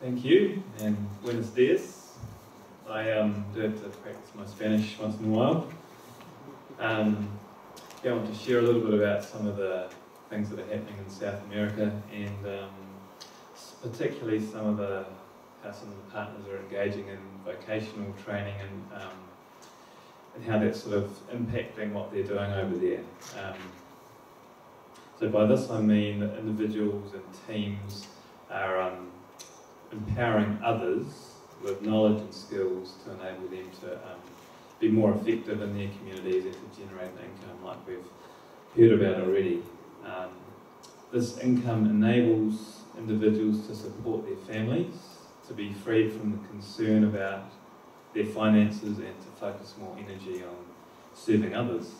Thank you, and buenos dias. I um, do have to practice my Spanish once in a while. Um, yeah, I want to share a little bit about some of the things that are happening in South America, and um, particularly some of the how some of the partners are engaging in vocational training and um, and how that's sort of impacting what they're doing over there. Um, so by this I mean that individuals and teams are um, empowering others with knowledge and skills to enable them to um, be more effective in their communities and to generate an income like we've heard about already. Um, this income enables individuals to support their families, to be freed from the concern about their finances and to focus more energy on serving others.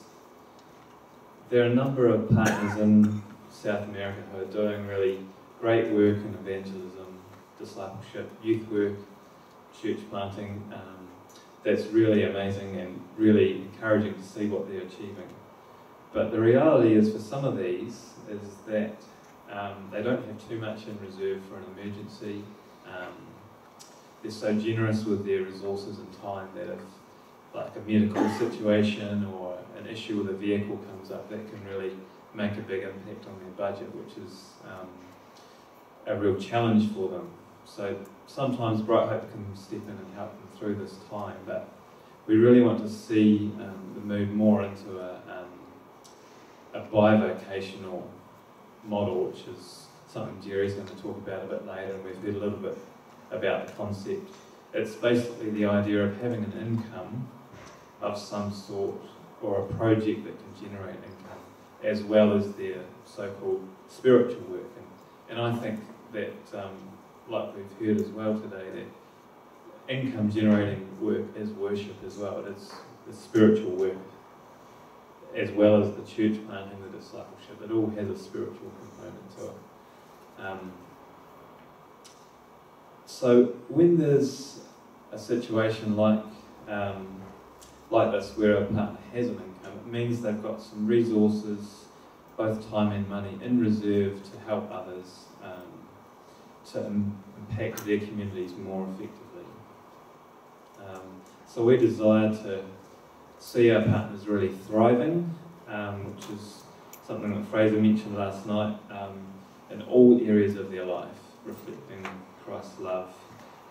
There are a number of partners in South America who are doing really great work in evangelism, discipleship, youth work, church planting. Um, that's really amazing and really encouraging to see what they're achieving. But the reality is, for some of these, is that um, they don't have too much in reserve for an emergency. Um, they're so generous with their resources and time that if like a medical situation or an issue with a vehicle comes up, that can really make a big impact on their budget, which is um, a real challenge for them. So sometimes Bright Hope can step in and help them through this time, but we really want to see um, the move more into a, um, a bivocational model, which is something Jerry's going to talk about a bit later, and we've heard a little bit about the concept. It's basically the idea of having an income of some sort or a project that can generate income as well as their so-called spiritual work. And, and I think that, um, like we've heard as well today, that income generating work is worship as well. It is the spiritual work as well as the church planting, the discipleship. It all has a spiritual component to it. Um, so when there's a situation like um, like this where a partner has an income, it means they've got some resources, both time and money, in reserve to help others um, to impact their communities more effectively. Um, so we desire to see our partners really thriving, um, which is something that Fraser mentioned last night, um, in all areas of their life, reflecting Christ's love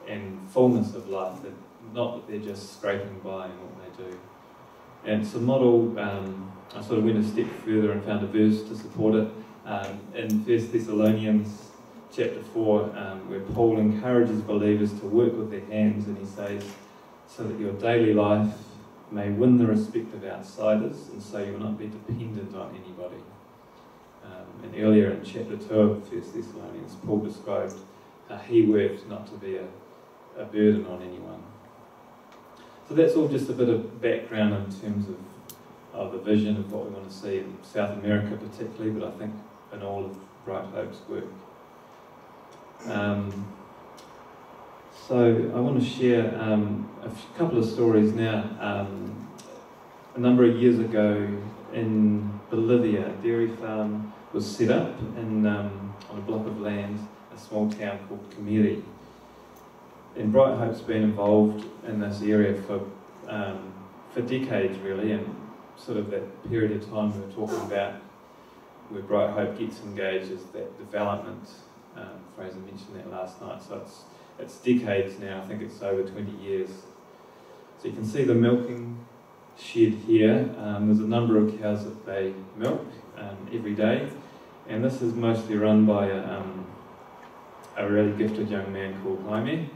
and fullness of life, that not that they're just scraping by in what they do. And it's a model, I sort of went a step further and found a verse to support it. Um, in 1 Thessalonians chapter 4, um, where Paul encourages believers to work with their hands, and he says, so that your daily life may win the respect of outsiders, and so you will not be dependent on anybody. Um, and earlier in chapter 2 of 1 Thessalonians, Paul described how he worked not to be a, a burden on anyone. So that's all just a bit of background in terms of, of the vision of what we want to see in South America particularly, but I think in all of Bright Hope's work. Um, so I want to share um, a couple of stories now. Um, a number of years ago in Bolivia, a dairy farm was set up in, um, on a block of land, a small town called Camiri and Bright Hope's been involved in this area for um, for decades really, and sort of that period of time we were talking about where Bright Hope gets engaged is that development. Um, Fraser mentioned that last night, so it's it's decades now. I think it's over 20 years. So you can see the milking shed here. Um, there's a number of cows that they milk um, every day, and this is mostly run by a, um, a really gifted young man called Jaime.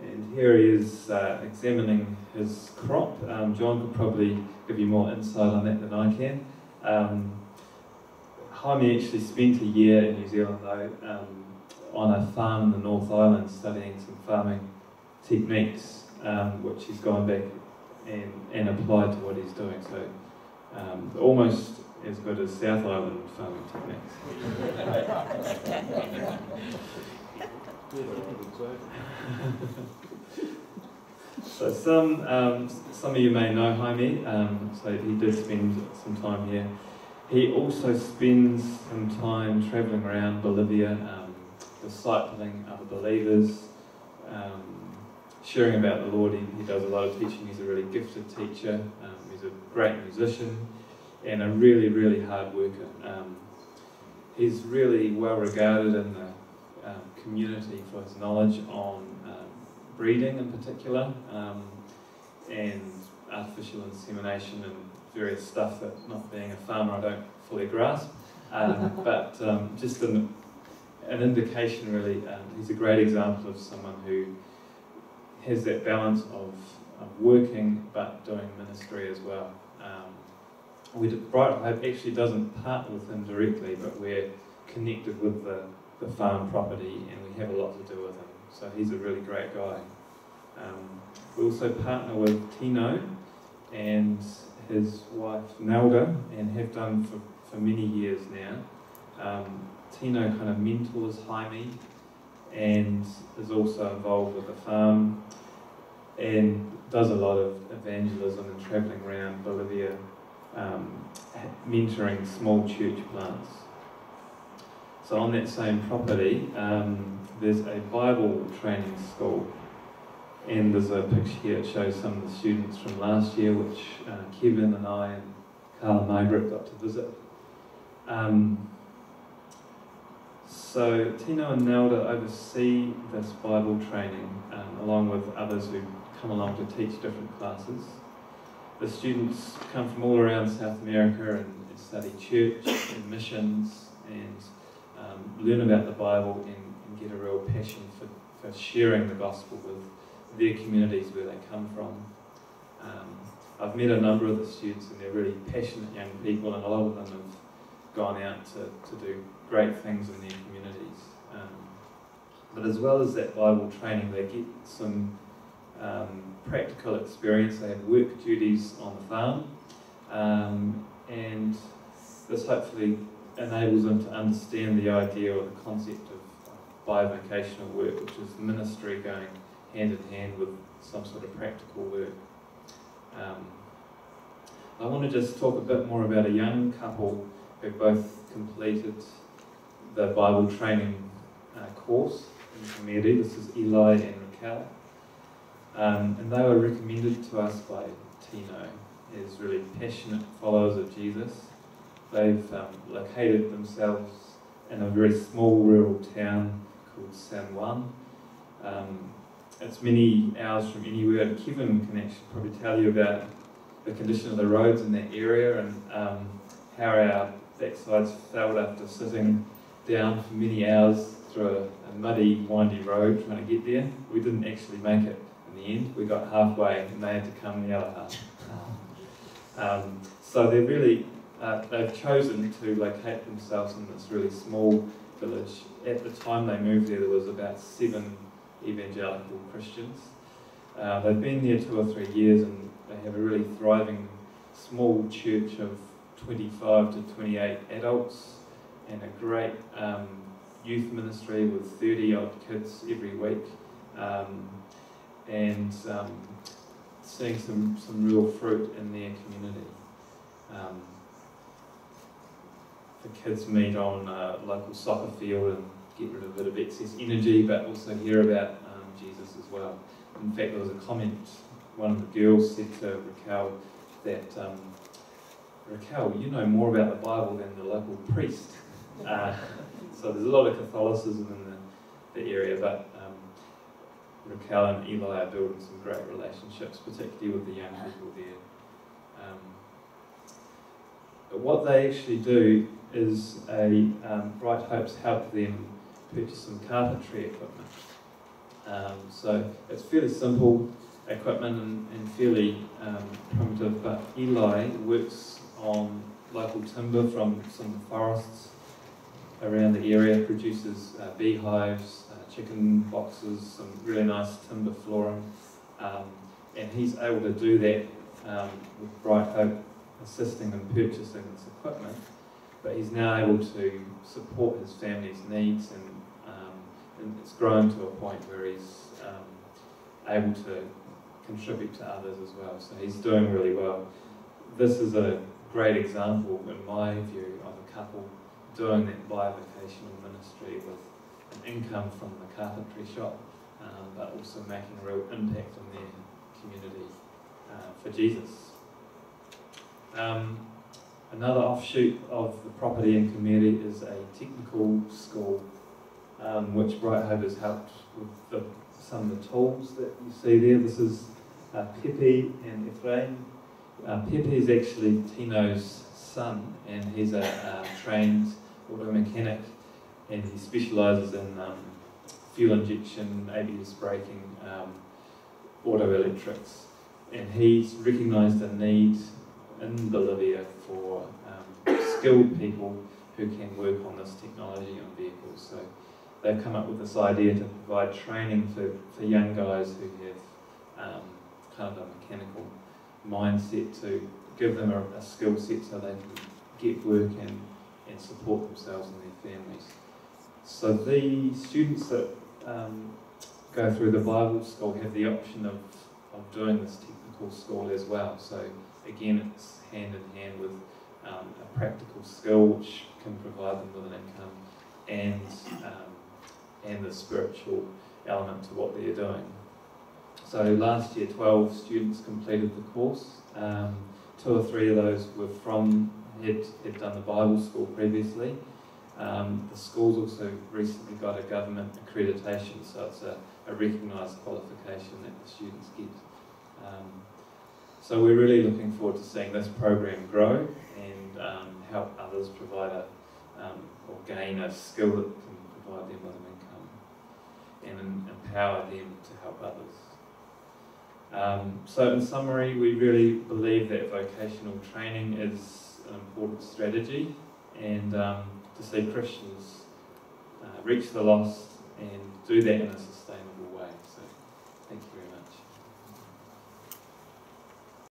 And here he is uh, examining his crop. Um, John could probably give you more insight on that than I can. Jaime actually spent a year in New Zealand though um, on a farm in the North Island studying some farming techniques, um, which he's gone back and, and applied to what he's doing. So um, almost as good as South Island farming techniques. so some um, some of you may know Jaime. Um, so he did spend some time here. He also spends some time travelling around Bolivia, um, discipling other believers, um, sharing about the Lord. He, he, does a lot of teaching. He's a really gifted teacher. Um, he's a great musician and a really, really hard worker. Um, he's really well regarded in the um, community for his knowledge on um, breeding in particular and artificial insemination and various stuff that, not being a farmer, I don't fully grasp. Um, but um, just an, an indication, really, um, he's a great example of someone who has that balance of, of working but doing ministry as well. Um, we did, Bright Hope actually doesn't partner with him directly, but we're connected with the, the farm property and we have a lot to do with him. So he's a really great guy. Um, we also partner with Tino and his wife Nelda and have done for for many years now. Um, Tino kind of mentors Jaime and is also involved with the farm and does a lot of evangelism and travelling around Bolivia, um, mentoring small church plants. So on that same property, um, there's a Bible training school, and there's a picture here that shows some of the students from last year, which uh, Kevin and I and Carl Carla Margaret got to visit. Um, so Tino and Nelda oversee this Bible training um, along with others who come along to teach different classes. The students come from all around South America and study church and missions and um, learn about the Bible and, and, get a real passion for, for sharing the gospel with their communities where they come from. Um, I've met a number of the students and they're really passionate young people and a lot of them have gone out to, to do great things in their communities. Um, but as well as that Bible training, they get some um, practical experience. They have work duties on the farm, um, and this hopefully enables them to understand the idea or the concept of bivocational work, which is ministry going hand in hand with some sort of practical work. Um, I want to just talk a bit more about a young couple who both completed the Bible training uh, course in community. This is Eli and Raquel. Um, and they were recommended to us by Tino as really passionate followers of Jesus. They've um, located themselves in a very small rural town called San Juan. Um, it's many hours from anywhere. Kevin can actually probably tell you about the condition of the roads in that area and um, how our backsides failed after sitting down for many hours through a, a, muddy, windy road trying to get there. We didn't actually make it in the end. We got halfway and they had to come the other half. Um, so they're really, uh, they've chosen to locate themselves in this really small village. At the time they moved there, there was about seven evangelical Christians. Uh, they've been there two or three years and they have a really thriving small church of 25 to 28 adults and a great um, youth ministry with 30 odd kids every week um, and um, seeing some, some real fruit in their community. Um, the kids meet on a local soccer field and get rid of a bit of excess energy but also hear about um, Jesus as well. In fact, there was a comment one of the girls said to Raquel that um, Raquel, you know more about the Bible than the local priest. Uh, so there's a lot of Catholicism in the, the area, but um, Raquel and Eli are building some great relationships, particularly with the young people there. Um, but what they actually do is a um, Bright Hopes help them purchase some carpentry equipment. Um, so it's fairly simple equipment and, and fairly um, primitive, but Eli works on local timber from some forests around the area, produces uh, beehives, uh, chicken boxes, some really nice timber flooring, um, and he's able to do that um, with Bright Hope assisting in purchasing this equipment, but he's now able to support his family's needs and it's grown to a point where he's um, able to contribute to others as well. So he's doing really well. This is a great example, in my view, of a couple doing that bivocational ministry with an income from the carpentry shop, um, but also making a real impact on their community uh, for Jesus. Um, another offshoot of the property and community is a technical school, um, which Bright Hope has helped with the, some of the tools that you see there. This is uh, Pepe and Ephraim. Uh, Pepe is actually Tino's son, and he's a trained auto mechanic, and he specialises in um, fuel injection, ABS braking, um, auto electrics, and he's recognised a need in Bolivia for um, skilled people who can work on this technology on vehicles. So they've come up with this idea to provide training for, for young guys who have um, kind of a mechanical mindset to give them a, a skill set so they can get work and, and support themselves and their families. So the students that um, go through the Bible school have the option of, of doing this technical school as well. So again, it's hand in hand with um, a practical skill which can provide them with an income and um, and the spiritual element to what they're doing. So last year, 12 students completed the course. Um, two or three of those were from, had, had done the Bible school previously. Um, the school's also recently got a government accreditation, so it's a, a recognised qualification that the students get. Um, so we're really looking forward to seeing this program grow and um, help others provide a, um, or gain a skill that can provide them with an income and them to help others. Um, so in summary, we really believe that vocational training is an important strategy and um, to see Christians uh, reach the lost and do that in a sustainable